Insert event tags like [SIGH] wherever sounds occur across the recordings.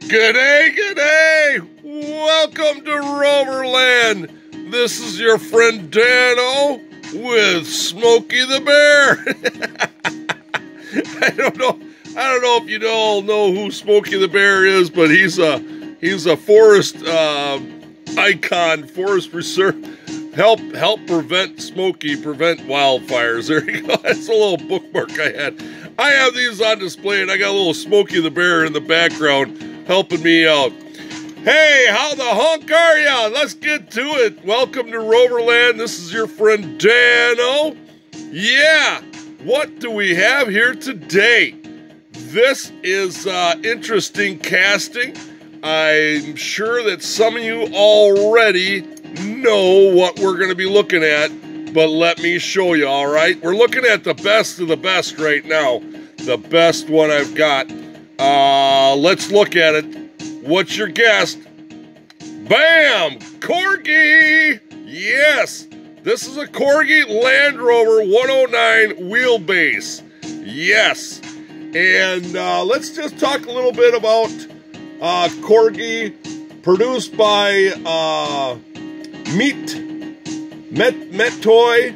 good day, good day. Welcome to Roverland. This is your friend Dano with Smokey the Bear. [LAUGHS] I don't know. I don't know if you all know who Smokey the Bear is, but he's a he's a forest uh, icon, forest reserve. Help help prevent Smokey, prevent wildfires. [LAUGHS] There you go. That's a little bookmark I had. I have these on display, and I got a little Smokey the Bear in the background helping me out. Hey, how the hunk are ya? Let's get to it. Welcome to Roverland. This is your friend Dano. Yeah, what do we have here today? This is uh, interesting casting. I'm sure that some of you already know what we're going to be looking at, but let me show you, all right? We're looking at the best of the best right now. The best one I've got. Uh, let's look at it. What's your guess? Bam! Corgi! Yes! This is a Corgi Land Rover 109 wheelbase. Yes. And uh, let's just talk a little bit about uh, Corgi, produced by uh, Meat Met Mettoy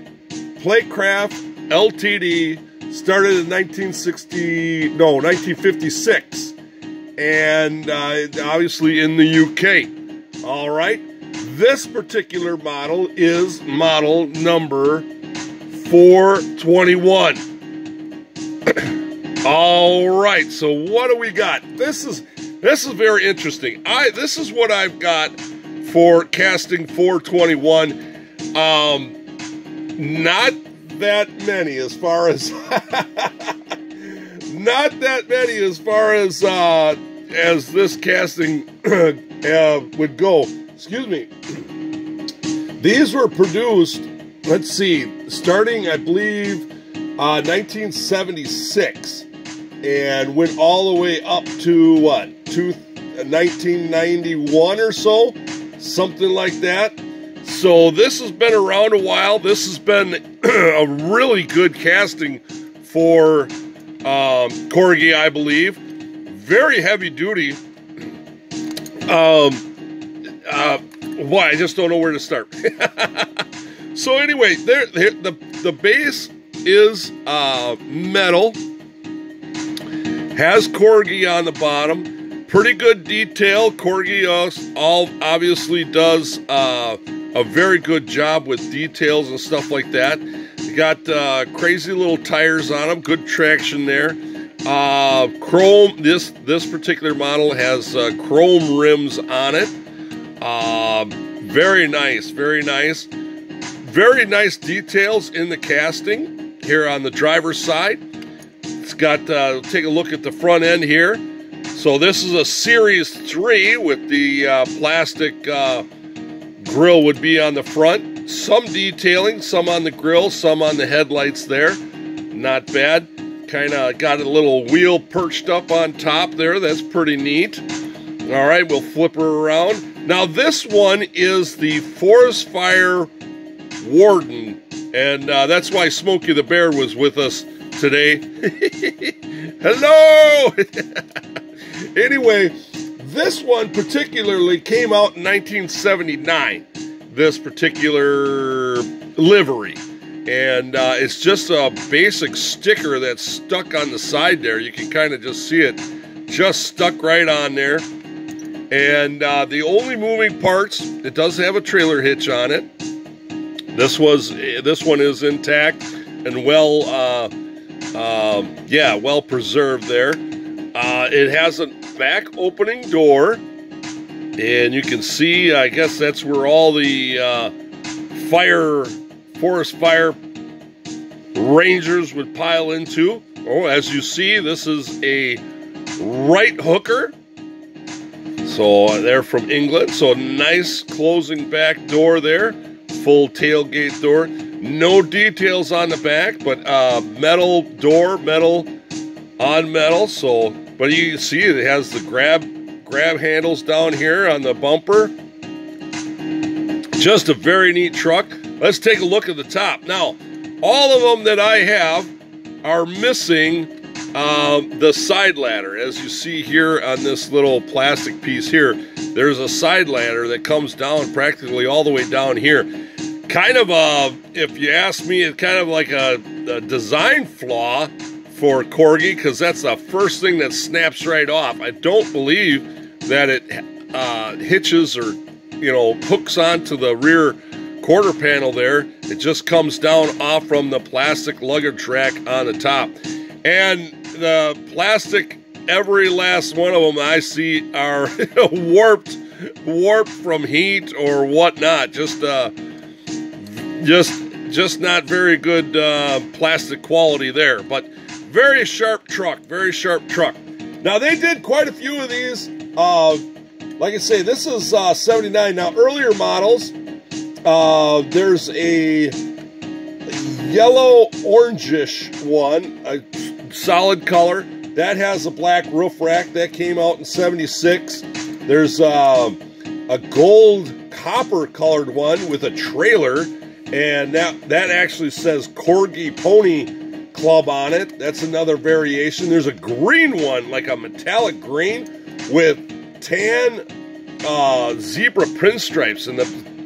Playcraft Ltd. Started in 1960, no, 1956, and uh, obviously in the UK. All right, this particular model is model number 421. [CLEARS THROAT] All right, so what do we got? This is this is very interesting. I this is what I've got for casting 421. Um, not that many as far as [LAUGHS] not that many as far as uh, as this casting [CLEARS THROAT] uh, would go. Excuse me. [CLEARS THROAT] These were produced. Let's see, starting I believe uh, 1976, and went all the way up to what to 1991 or so, something like that. So this has been around a while. This has been [CLEARS THROAT] a really good casting for um, Corgi, I believe. Very heavy duty. Um, uh, why? I just don't know where to start. [LAUGHS] so anyway, there, there, the the base is uh, metal. Has Corgi on the bottom. Pretty good detail. Corgi all obviously does uh, a very good job with details and stuff like that. You got uh, crazy little tires on them, good traction there. Uh, chrome. This this particular model has uh, chrome rims on it. Uh, very nice, very nice, very nice details in the casting here on the driver's side. It's got. Uh, take a look at the front end here. So this is a Series Three with the uh, plastic uh, grill would be on the front. Some detailing, some on the grill, some on the headlights there. Not bad. Kind of got a little wheel perched up on top there. That's pretty neat. All right, we'll flip her around. Now, this one is the Forest Fire Warden, and uh, that's why Smokey the Bear was with us today. [LAUGHS] Hello! [LAUGHS] anyway, this one particularly came out in 1979, this particular livery. And uh, it's just a basic sticker that's stuck on the side there. You can kind of just see it just stuck right on there. And uh, the only moving parts, it does have a trailer hitch on it. This was this one is intact and well, uh, uh, yeah, well preserved there. Uh, it has a back opening door, and you can see. I guess that's where all the uh, fire, forest fire rangers would pile into. Oh, as you see, this is a right hooker. So they're from England. So nice closing back door there, full tailgate door. No details on the back, but uh, metal door, metal on metal. So, but you see it has the grab grab handles down here on the bumper. Just a very neat truck. Let's take a look at the top. Now, all of them that I have are missing um, the side ladder. As you see here on this little plastic piece here, there's a side ladder that comes down practically all the way down here. Kind of a, if you ask me, it's kind of like a, a design flaw for Corgi because that's the first thing that snaps right off. I don't believe that it uh, hitches or, you know, hooks onto the rear quarter panel there. It just comes down off from the plastic luggage rack on the top. And the plastic, every last one of them I see are [LAUGHS] warped, warped from heat or whatnot. Just, uh, just, just not very good uh, plastic quality there. But very sharp truck, very sharp truck. Now they did quite a few of these. Uh, like I say, this is uh, 79. Now earlier models, uh, there's a yellow orangish one, a solid color. That has a black roof rack. That came out in 76. There's uh, a gold copper colored one with a trailer. And that, that actually says Corgi Pony Club on it. That's another variation. There's a green one, like a metallic green with tan uh, zebra pinstripes. And the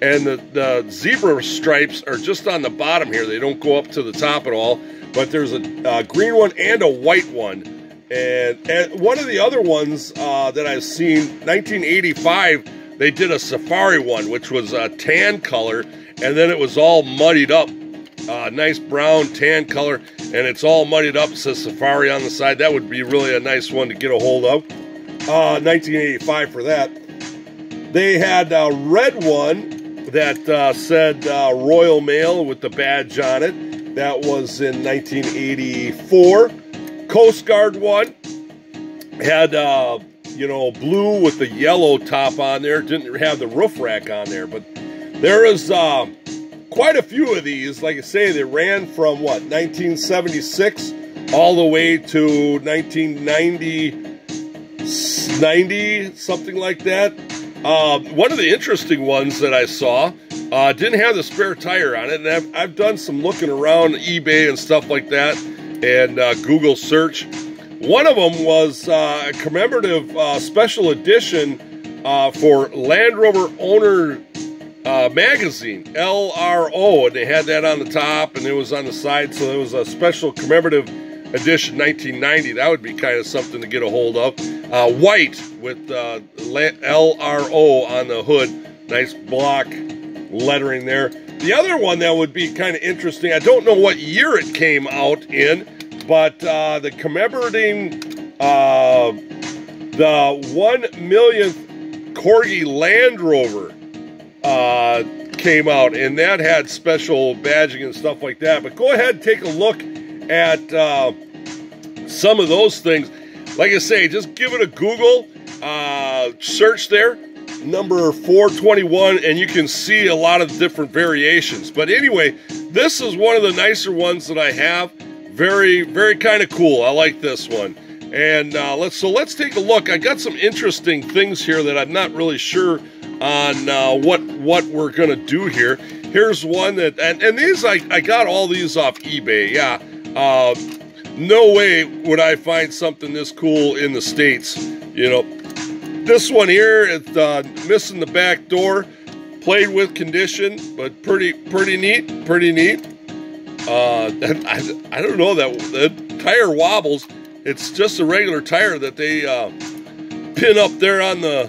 and the, the zebra stripes are just on the bottom here. They don't go up to the top at all. But there's a, a green one and a white one. And, and one of the other ones uh, that I've seen, 1985, they did a safari one, which was a tan color, and then it was all muddied up. Uh, nice brown tan color, and it's all muddied up. It says safari on the side. That would be really a nice one to get a hold of. Uh, 1985 for that. They had a red one that uh, said uh, Royal Mail with the badge on it. That was in 1984. Coast Guard one had, uh, you know, blue with the yellow top on there. Didn't have the roof rack on there, but there is uh, quite a few of these. Like I say, they ran from what 1976 all the way to 1990, 90, something like that. Uh, one of the interesting ones that I saw uh, didn't have the spare tire on it, and I've, I've, done some looking around eBay and stuff like that, and uh, Google search. One of them was uh, a commemorative uh, special edition uh, for Land Rover Owner magazine, LRO, and they had that on the top, and it was on the side, so it was a special commemorative edition 1990. That would be kind of something to get a hold of. Uh, white with uh, LRO on the hood. Nice block lettering there. The other one that would be kind of interesting, I don't know what year it came out in, but uh, the commemorating uh, the one millionth Corgi Land Rover uh, came out, and that had special badging and stuff like that. But go ahead and take a look at uh, some of those things. Like I say, just give it a Google uh, search there, number 421, and you can see a lot of different variations. But anyway, this is one of the nicer ones that I have. Very, very kind of cool. I like this one. And uh, let's so let's take a look. I got some interesting things here that I'm not really sure on uh, what what we're gonna do here. Here's one that and, and these I, I got all these off eBay. Yeah, uh, no way would I find something this cool in the States. You know, this one here, it's uh, missing the back door. Played with condition, but pretty, pretty neat, pretty neat. Uh, [LAUGHS] I, I don't know that the tire wobbles. It's just a regular tire that they uh, pin up there on the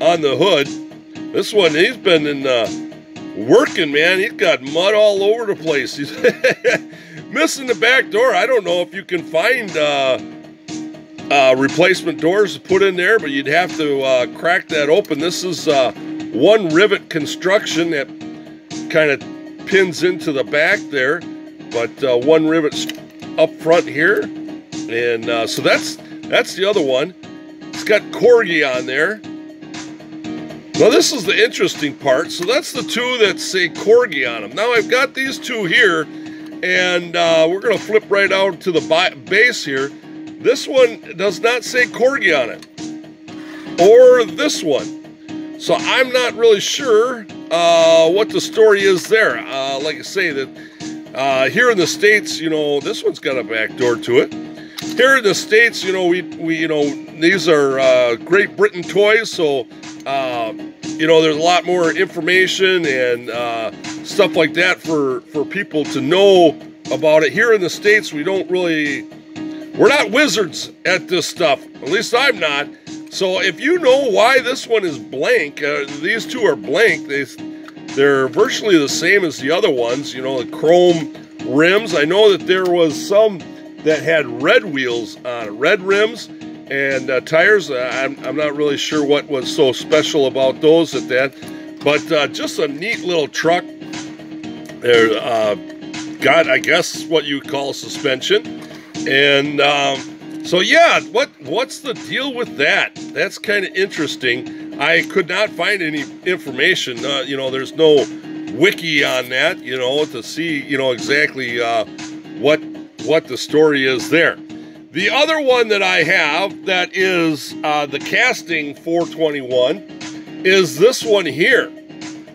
on the hood. This one, he's been in uh, working, man. He's got mud all over the place. [LAUGHS] He's missing the back door. I don't know if you can find uh, uh, replacement doors to put in there, but you'd have to uh, crack that open. This is uh, one rivet construction that kind of pins into the back there, but uh, one rivet up front here, and so that's that's the other one. It's got Corgi on there. Now this is the interesting part. So that's the two that say Corgi on them. Now I've got these two here and uh, we're going to flip right out to the base here. This one does not say Corgi on it, or this one. So I'm not really sure uh, what the story is there. Uh, like I say, that uh, here in the States, you know, this one's got a back door to it. here in the states, you know, we we you know these are uh, Great Britain toys, so uh, you know there's a lot more information and uh, stuff like that for for people to know about it. Here in the states, we don't really we're not wizards at this stuff. At least I'm not. So if you know why this one is blank, uh, these two are blank. They they're virtually the same as the other ones. You know, the chrome rims. I know that there was some that had red wheels on red rims and uh, tires. Uh, I'm, I'm not really sure what was so special about those at that, but uh, just a neat little truck. There, uh, got I guess what you call suspension, and um, so yeah, what what's the deal with that? That's kind of interesting. I could not find any information. Uh, you know, there's no wiki on that. You know, to see you know exactly what what the story is there. The other one that I have that is uh, the casting 421 is this one here.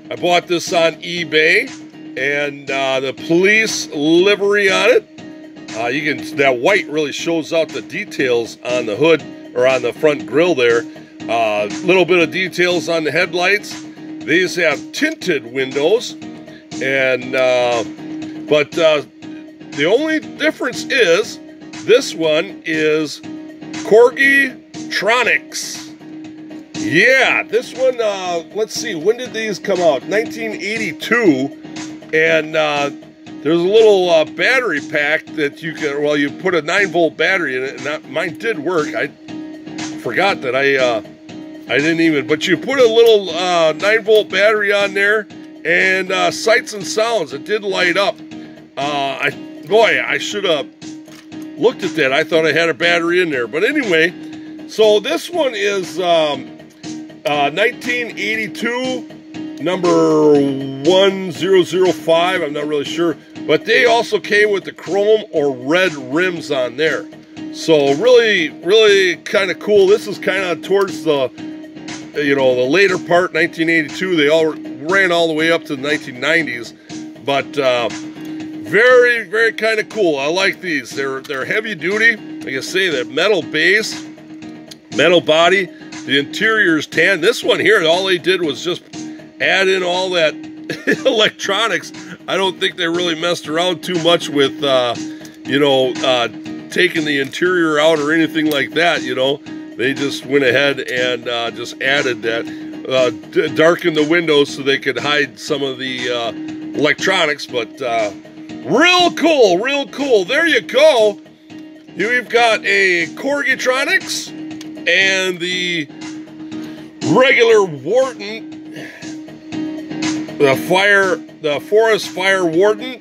I bought this on eBay and uh, the police livery on it. Uh, you can that white really shows out the details on the hood or on the front grill there. A uh, little bit of details on the headlights. These have tinted windows, and uh, but uh, the only difference is this one is Corgi Tronics. Yeah, this one, uh, let's see, when did these come out? 1982. And uh, there's a little uh, battery pack that you can, well, you put a 9 volt battery in it, and that, mine did work. I forgot that I, uh, I didn't even, but you put a little uh, 9 volt battery on there, and uh, sights and sounds, it did light up. Uh, I boy, I should have looked at that. I thought I had a battery in there. But anyway, so this one is um, uh, 1982, number 1005. I'm not really sure. But they also came with the chrome or red rims on there. So really, really kind of cool. This is kind of towards the, you know, the later part, 1982. They all ran all the way up to the 1990s. But uh, very, very kind of cool. I like these. They're they're heavy duty. Like I say, that metal base, metal body. The interior is tan. This one here, all they did was just add in all that [LAUGHS] electronics. I don't think they really messed around too much with, uh, you know, uh, taking the interior out or anything like that. You know, they just went ahead and uh, just added that, uh, darkened the windows so they could hide some of the uh, electronics, but uh, Real cool, real cool. There you go. We've got a Corgitronics and the regular Warden, the fire, the Forest Fire Warden.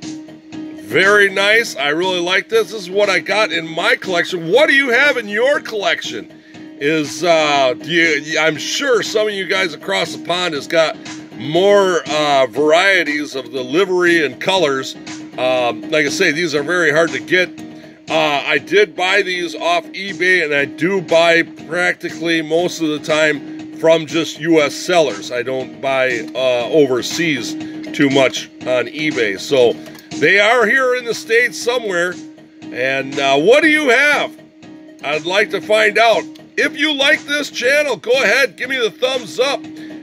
Very nice. I really like this. This is what I got in my collection. What do you have in your collection? Is uh, you, I'm sure some of you guys across the pond has got more uh, varieties of the livery and colors um, like I say, these are very hard to get. Uh, I did buy these off eBay, and I do buy practically most of the time from just U.S. sellers. I don't buy uh, overseas too much on eBay. So they are here in the States somewhere. And uh, what do you have? I'd like to find out. If you like this channel, go ahead, give me the thumbs up.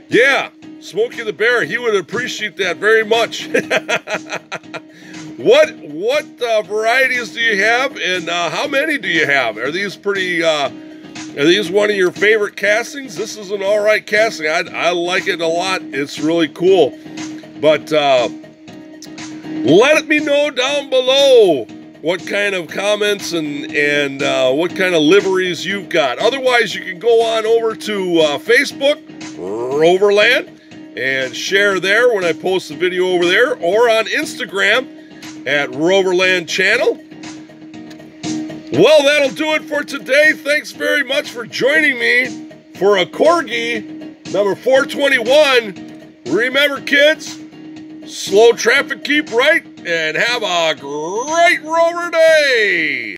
Yeah, Smokey the Bear, he would appreciate that very much. [LAUGHS] What what uh, varieties do you have, and uh, how many do you have? Are these pretty? Uh, are these one of your favorite castings? This is an all right casting. I, I like it a lot. It's really cool. But uh, let me know down below what kind of comments and and uh, what kind of liveries you've got. Otherwise, you can go on over to uh, Facebook, Roverland, and share there when I post the video over there, or on Instagram at Roverland Channel. Well, that'll do it for today. Thanks very much for joining me for a Corgi number 421. Remember, kids, slow traffic, keep right, and have a great rover day.